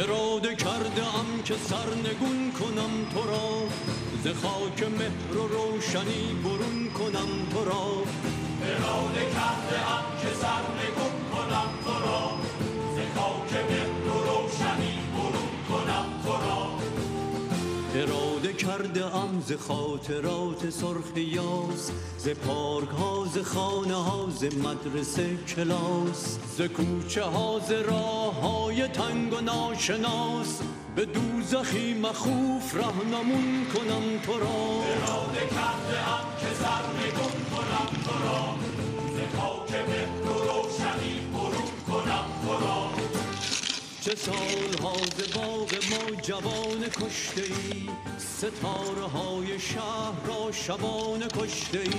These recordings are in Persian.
اراده کرده ام که سرنگون کنم تو را ز خاک مهر و روشنی برون کنم تو را اراده کرده ام که سرنگون اراده کرده ام ز خاطرات سرخ یاس ز پارک ها ز خانه ها ز مدرسه کلاس. ز کوچه ها ز راه های تنگ و ناشناس به دوزخی مخوف رهنمون کنم تو را. اراده کرده ام که سرنگون کنم تو را. ز خاک و روشنی چه سالها ز باغ ما جوان کشته ای؟ ستاره های شهر را شبانه کشته ای؟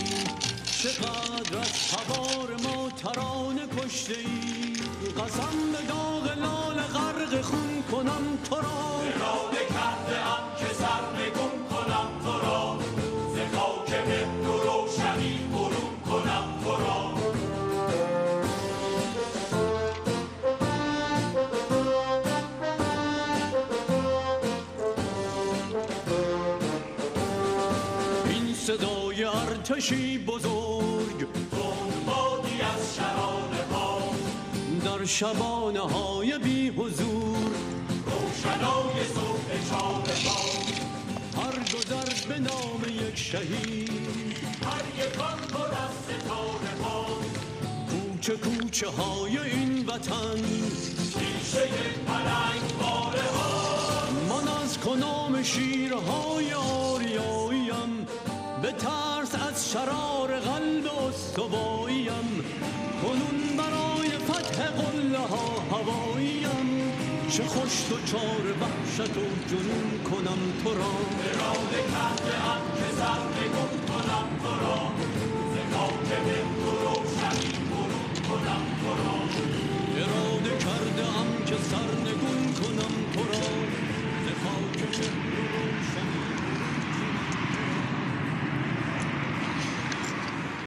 چقدر از تبار ما ترانه کشته ای؟ قسم به داغ لال غرق خون کنم تو را. صدای ارتشی بزرگ. بادی از شران پا در شبانه های بی حضور. روشنای صبح چاق پا هر گذر به نام یک شهید. هر یکان پر از ستاره پا کوچه کوچه های این وطن. ریشه پلنگ باره ها. من از کنام شیرهای از شرار قلب استواییم کنون برای فتح قله ها هواییم. چه خوش تو چار وحشت و جنون کنم تو را. اراده کرده ام که سرنگون کنم تو را. ز خاک مهر و روشنی برون کنم تو را.